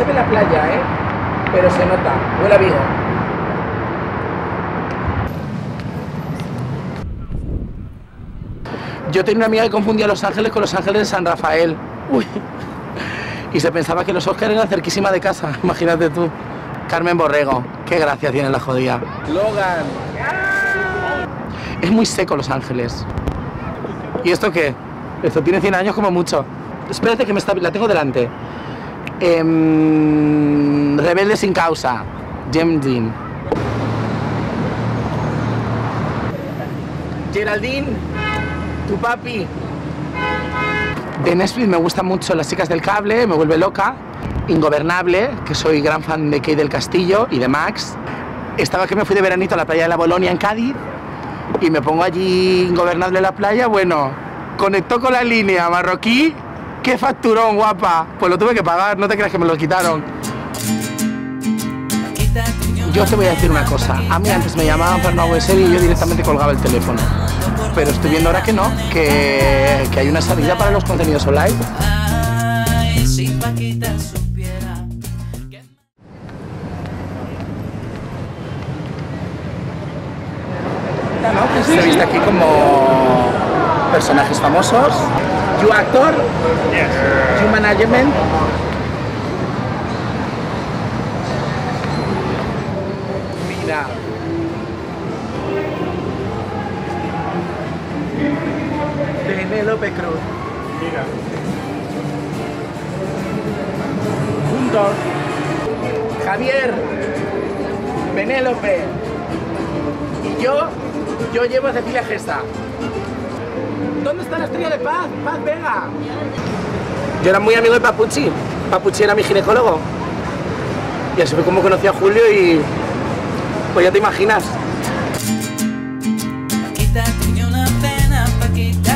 se ve la playa, ¿eh? Pero se nota. Huele a Vigo. Yo tenía una amiga que confundía Los Ángeles con Los Ángeles de San Rafael. Uy. Y se pensaba que los Oscars eran cerquísima de casa. Imagínate tú. Carmen Borrego. Qué gracia tiene la jodida. Logan. Es muy seco Los Ángeles. ¿Y esto qué? Esto tiene 100 años como mucho. Espérate que me está... la tengo delante. Em, Rebelde sin causa. Jem Dean. Geraldine, tu papi. De Netflix me gustan mucho Las chicas del cable, me vuelve loca. Ingobernable, que soy gran fan de Kate del Castillo y de Max. Estaba que me fui de veranito a la playa de la Bolonia en Cádiz y me pongo allí ingobernable en la playa, bueno, conectó con la línea marroquí, qué facturón, guapa. Pues lo tuve que pagar, no te creas que me lo quitaron. Yo te voy a decir una cosa, a mí antes me llamaban para una serie y yo directamente colgaba el teléfono. Pero estoy viendo ahora que no, que, que hay una salida para los contenidos online. ¿no? Se viste aquí como personajes famosos. You actor, you management. Mira. Penélope Cruz. Mira. Juntos. Javier. Penélope. Y yo, yo llevo a Cecilia Gesta. ¿Dónde está la estrella de Paz? Paz Vega. Yo era muy amigo de Papuchi. Papuchi era mi ginecólogo. Y así fue como conocí a Julio y... Pues ya te imaginas. Paquita tenía una pena, Paquita